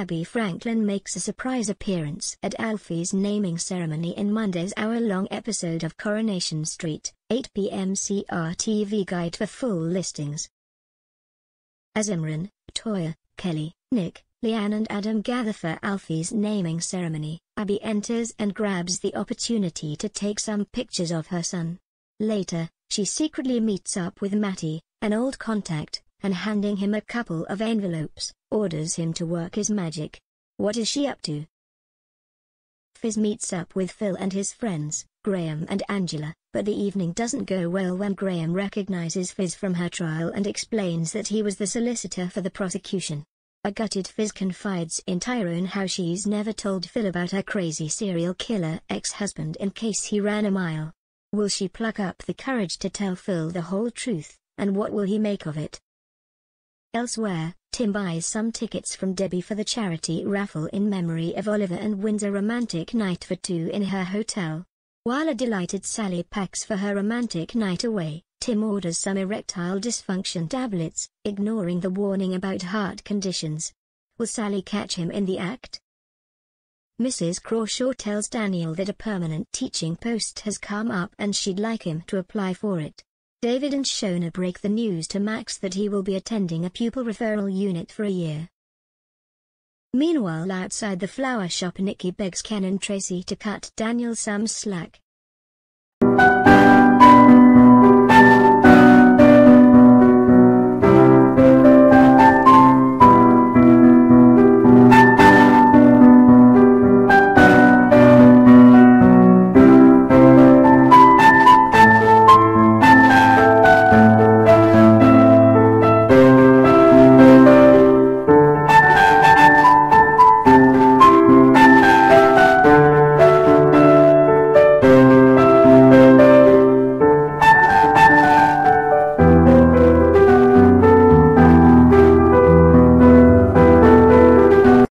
Abi Franklin makes a surprise appearance at Alfie's naming ceremony in Monday's hour-long episode of Coronation Street, 8 p.m. CRTV Guide for full listings. As Imran, Toyah, Kelly, Nick, Leanne and Adam gather for Alfie's naming ceremony, Abi enters and grabs the opportunity to take some pictures of her son. Later, she secretly meets up with Matty, an old contact, and handing him a couple of envelopes, orders him to work his magic. What is she up to? Fiz meets up with Phil and his friends, Graham and Angela, but the evening doesn't go well when Graham recognizes Fiz from her trial and explains that he was the solicitor for the prosecution. A gutted Fiz confides in Tyrone how she's never told Phil about her crazy serial killer ex-husband in case he ran a mile. Will she pluck up the courage to tell Phil the whole truth, and what will he make of it? Elsewhere, Tim buys some tickets from Debbie for the charity raffle in memory of Oliver and wins a romantic night for two in her hotel. While a delighted Sally packs for her romantic night away, Tim orders some erectile dysfunction tablets, ignoring the warning about heart conditions. Will Sally catch him in the act? Mrs. Crawshaw tells Daniel that a permanent teaching post has come up and she'd like him to apply for it. David and Shona break the news to Max that he will be attending a pupil referral unit for a year. Meanwhile outside the flower shop Nicky begs Ken and Tracy to cut Daniel some slack.